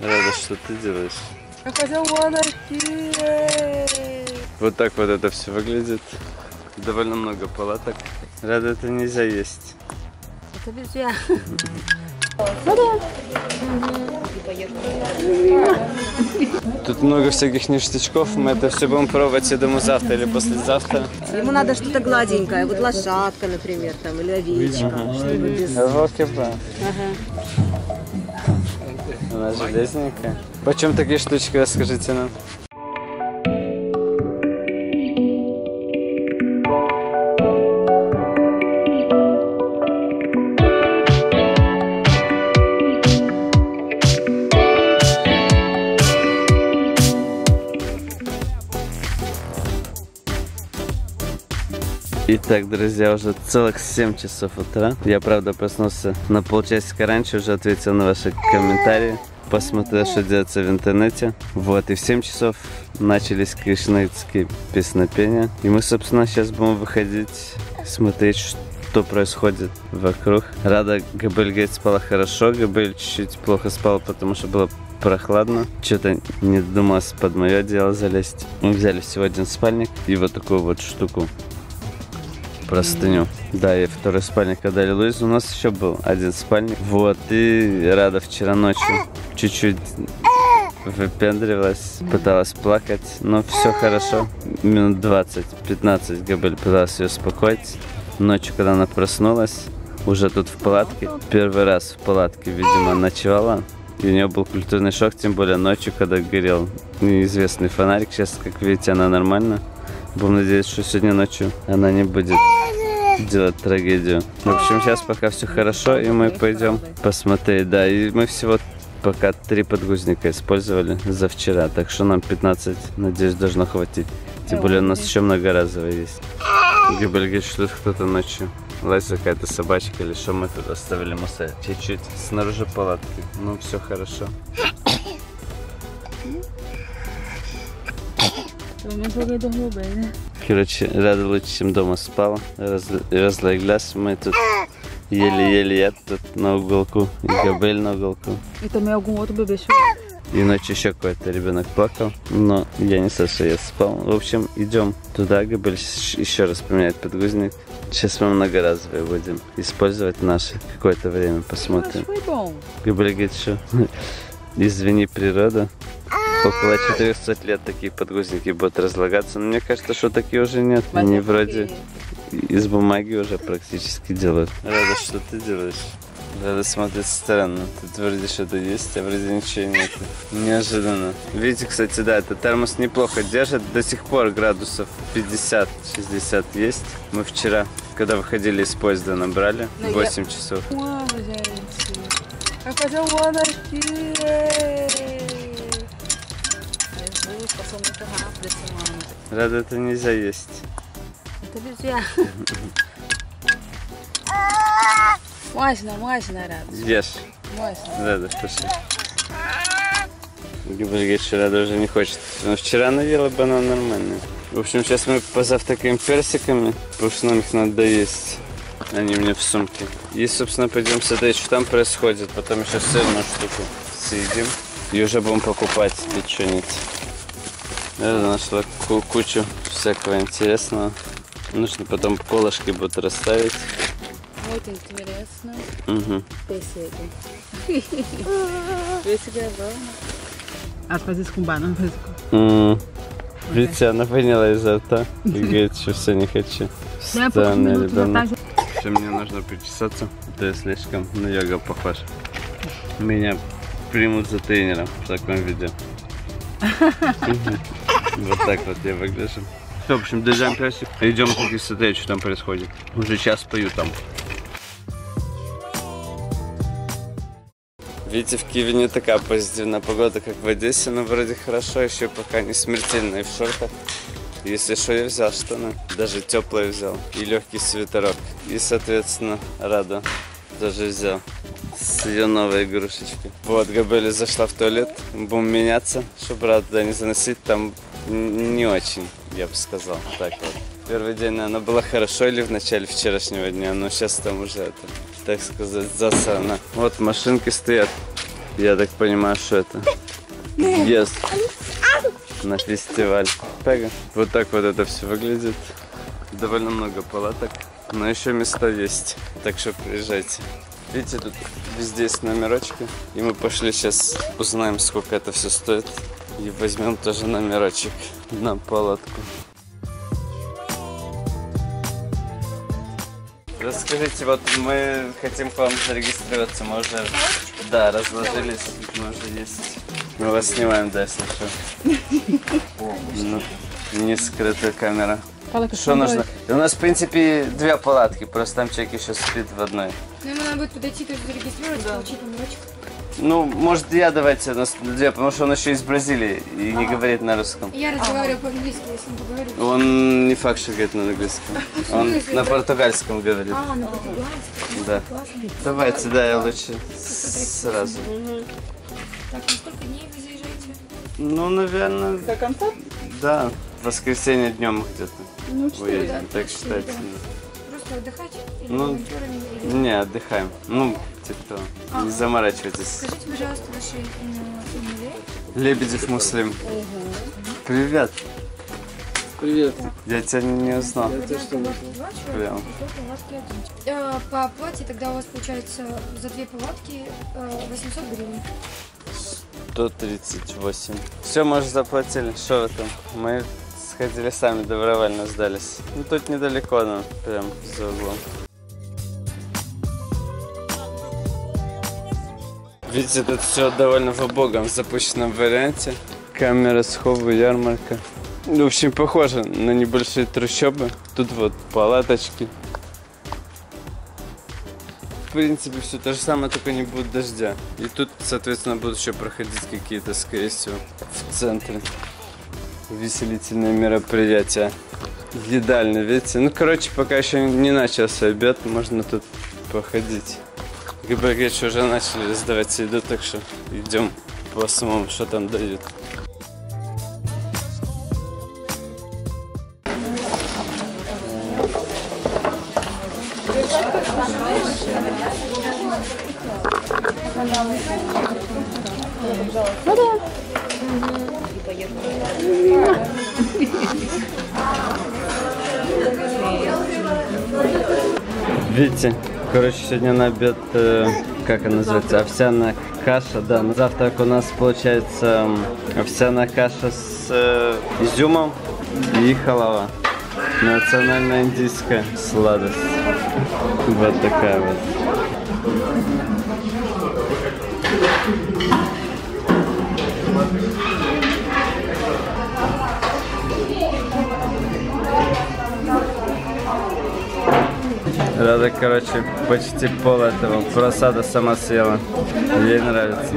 Рада, что ты делаешь? Я хотел. Вот так вот это все выглядит. Довольно много палаток. Рада, это нельзя есть. Это друзья. Тут много всяких ништячков. Мы это все будем пробовать, я думаю, завтра или послезавтра. Ему надо что-то гладенькое. Вот лошадка, например, там, или овечка. Что-нибудь без... Волкеба. Ага. Она железненькая. Почем такие штучки, расскажите нам? Итак, друзья, уже целых 7 часов утра. Я, правда, проснулся на полчасика раньше, уже ответил на ваши комментарии. Посмотрел, что делается в интернете. Вот, и в 7 часов начались кришнаитские песнопения. И мы, собственно, сейчас будем выходить, смотреть, что происходит вокруг. Рада Габель говорит, спала хорошо. Габель чуть-чуть плохо спал, потому что было прохладно. Что-то не додумалась под мое одеяло залезть. Мы взяли всего один спальник и вот такую вот штуку простыню. Да, и второй спальник отдали Луизу. У нас еще был один спальник. Вот, и Рада вчера ночью чуть-чуть выпендривалась, пыталась плакать, но все хорошо. Минут 20-15 Габель пыталась ее успокоить. Ночью, когда она проснулась, уже тут в палатке, первый раз в палатке, видимо, ночевала. И у нее был культурный шок, тем более ночью, когда горел неизвестный фонарик. Сейчас, как видите, она нормально. Будем надеяться, что сегодня ночью она не будет делать трагедию. В общем, сейчас пока все хорошо, и мы пойдем посмотреть. Да, и мы всего пока три подгузника использовали за вчера, так что нам 15, надеюсь, должно хватить. Тем более у нас еще многоразовые есть. Гибель говорит, что тут кто-то ночью лазит какая-то собачка или что мы тут оставили мусор. Чуть-чуть снаружи палатки. Ну, все хорошо. Короче, рада лучше, чем дома спала. Раз, разлеглась. Мы тут еле-еле я тут на уголку. И Габель на уголку. И там bebê И ночью еще какой-то ребенок плакал. Но я не Саша, я спал. В общем, идем туда. Габель еще раз поменяет подгузник. Сейчас мы многоразовые будем использовать наши какое-то время. Посмотрим. Габель говорит, что извини, природа около 400 лет такие подгузники будут разлагаться. Но мне кажется, что такие уже нет. Они вроде из бумаги уже практически делают. Рада, что ты делаешь? Рада смотреть странно. Тут вроде что-то есть, а вроде ничего нет. Неожиданно. Видите, кстати, да, этот термос неплохо держит. До сих пор градусов 50-60 есть. Мы вчера, когда выходили из поезда, набрали 8 часов. Uau, esse ano. Рада, это нельзя есть. Это друзья. Можно, можно, Рад. Ешь. Можно. Рада, пошли. Гибель говорит, что Рада уже не хочет. Но вчера наела банан нормально. В общем, сейчас мы позавтракаем персиками, потому что нам их надо доесть. Они меня в сумке. И, собственно, пойдем смотреть, что там происходит. Потом еще сырную штуку съедим. И уже будем покупать что-нибудь. Я нашла ку- кучу всякого интересного. Нужно потом колышки будут расставить. Muito интересно. Угу. Pêssego. Pêssego é bom. As faz isso com banana, faz isso com... Видите, она поняла изо рта и говорит, что все не хочу. Ребенок. назад. Вообще мне нужно причесаться, да я слишком на йога похож. Меня примут за тренера в таком виде. Вот так вот я выгляжу. В общем, доезжаем персик. Идем таки смотреть, что там происходит. Уже час пою там. Видите, в Киеве не такая позитивная погода, как в Одессе, но вроде хорошо, еще пока не смертельно и в шортах. Если что, я взял штаны, даже теплые взял, и легкий свитерок. И, соответственно, Рада тоже взял с ее новой игрушечкой. Вот, Габели зашла в туалет, будем меняться, чтобы Раду туда не заносить, там не очень, я бы сказал, так вот. Первый день, наверное, было хорошо или в начале вчерашнего дня, но сейчас там уже, это, так сказать, засрано. Вот машинки стоят Я так понимаю, что это въезд на фестиваль. Пега. Вот так вот это все выглядит. Довольно много палаток, но еще места есть. Так что приезжайте. Видите, тут везде есть номерочки. И мы пошли сейчас узнаем, сколько это все стоит. И возьмем тоже номерочек на палатку. Расскажите, вот мы хотим к вам зарегистрироваться, мы уже... Да, разложились, мы уже есть. Мы вас снимаем, да, если что. Ну, не скрытая камера. Что нужно? У нас, в принципе, две палатки, просто там человек еще спит в одной. Ну, ему надо будет подойти, то есть зарегистрировать, получить номерочек. Ну, может, я давайте на две, потому что он еще из Бразилии и не говорит на русском. Я разговариваю по-английски, с ним поговорю. Он не факт, что говорит на английском. Он на португальском говорит. А, на португальском. Да. Давайте, да, я лучше сразу. Так, на сколько дней вы заезжаете? Ну, наверное, До конца? да. В воскресенье днем где-то Ну, четыре, уедем, так считайте. Отдыхать? Или Ну? Или... Не, отдыхаем. Ну, типа того. Не заморачивайтесь. Скажите, пожалуйста, ваши имя, фамилии. Лебедев Муслим. Привет. Привет. Я тебя не, узнал. Вариант у вас два человека, Прям. Э, По оплате тогда у вас получается за две палатки э, 800 гривен. 138. Все, мы уже заплатили. Что там? Мы сходили сами, добровольно сдались. Ну, тут недалеко нам, прям за углом. Видите, тут все довольно в убогом запущенном варианте. Камера, сховы, ярмарка. Ну, В общем, похоже на небольшие трущобы. Тут вот палаточки. В принципе, все то же самое, только не будет дождя. И тут, соответственно, будут еще проходить какие-то, скорее всего, в центре веселительные мероприятия. Едальные, видите? Ну, короче, пока еще не начался обед, можно тут походить. Греч уже начали сдавать еду, так что идем посмотрим, что там дают. Видите, короче, сегодня на обед, э, как она называется, овсяная каша, да. На завтрак у нас получается овсяная каша с э, изюмом и халава. Национальная индийская сладость. Вот такая вот. Рада, короче, почти пол этого просада сама съела. Ей нравится.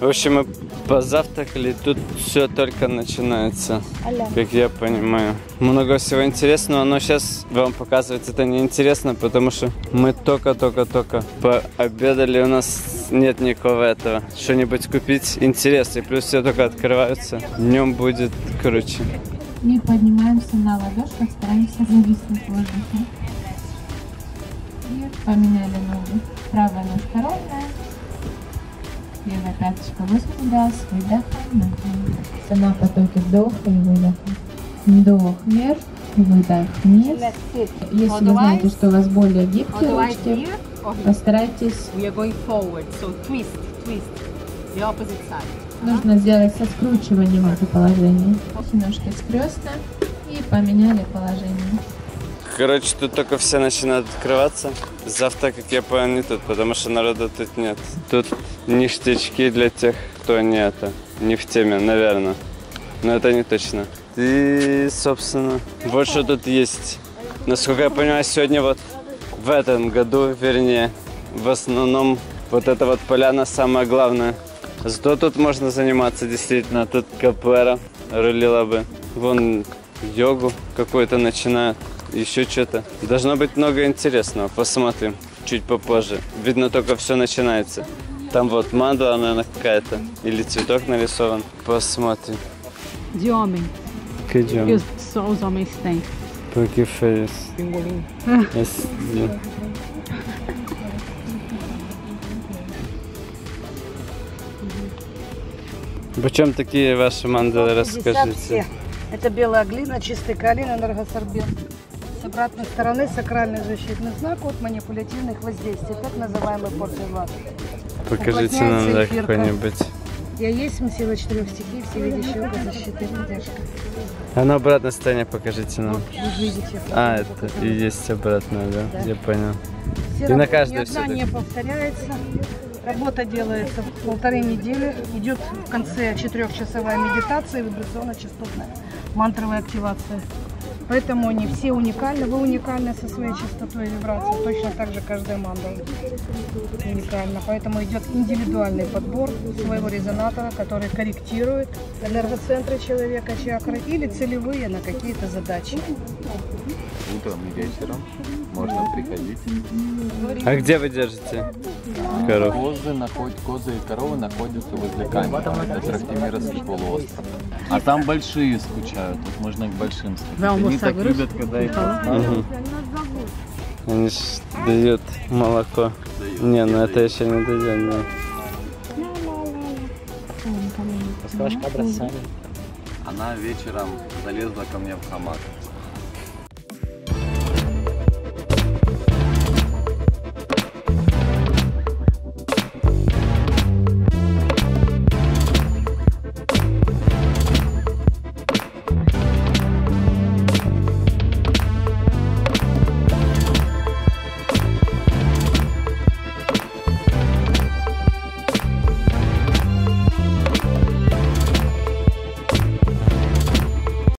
В общем, мы позавтракали, тут все только начинается, как я понимаю. Много всего интересного, но сейчас вам показывать это неинтересно, потому что мы только-только-только пообедали, у нас нет никакого этого. Что-нибудь купить интересно, и плюс все только открываются. Днем будет круче. И поднимаемся на ладошках, стараемся зависнуть в воздухе. И поменяли ногу. Правая ножка ровная. Левая пяточка восемь раз. Выдохом. Сама в потоке вдоха и выдоха. Вдох вверх, выдох вниз. Если вы знаете, что у вас более гибкие ручки, постарайтесь. Нужно сделать со скручиванием это положение. Ножки скрестно и поменяли положение. Короче, тут только все начинают открываться. Завтра, как я понял, не тут, потому что народа тут нет. Тут ништячки для тех, кто не это, не в теме, наверное. Но это не точно. И, собственно, вот что тут есть. Насколько я понимаю, сегодня вот в этом году, вернее, в основном вот эта вот поляна самое главное. Зато тут можно заниматься действительно. Тут капуэра рулила бы. Вон йогу какую-то начинают. Еще что-то. Должно быть много интересного. Посмотрим чуть попозже. Видно, только все начинается. Там вот мандала, наверное, какая-то. Или цветок нарисован. Посмотрим. De homem. Que idioma? os, só os homens têm. Por que fez? Esse- Почем такие ваши мандалы, расскажите? Это белая глина, чистый калин, энергосорбент. Обратной стороны сакральный защитный знак от манипулятивных воздействий, так называемый порция. Покажите нам да, какой-нибудь. Я есть сила четырех стихий, всевидящий око защиты выдержка. А на обратной стороне покажите нам. Вы видите. А, это и есть обратная, да? Да. Я понял. Все И на каждой ни одна не повторяется. Работа делается в полторы недели. Идет в конце четырехчасовая медитация и вибрационно-частотная мантровая активация. Поэтому они все уникальны. Вы уникальны со своей частотой и вибрацией. Точно так же каждая мандала уникальна. Поэтому идет индивидуальный подбор своего резонатора, который корректирует энергоцентры человека, чакры или целевые на какие-то задачи. Утром и вечером можно приходить. А где вы держите коров? Козы, наход... Козы и коровы находятся возле Канева. Это Трахтимировский полуостров. А там большие скучают. Вот можно к большим. Vai Они так любят, когда их Мгм. Они ж дают молоко. Не, ну это еще не дает. да. Она вечером залезла ко мне в хамак.